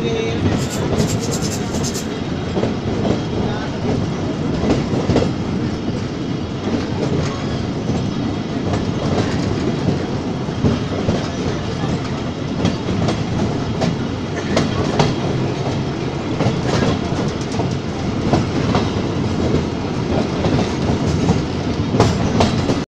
네.